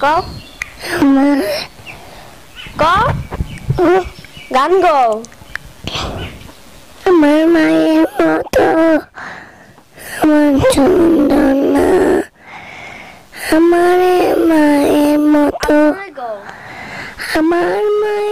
có? Có? Gắn gồ. Mấy mai em ở thơ mình chung đơn à Amar em mà em ở thơ Amar mà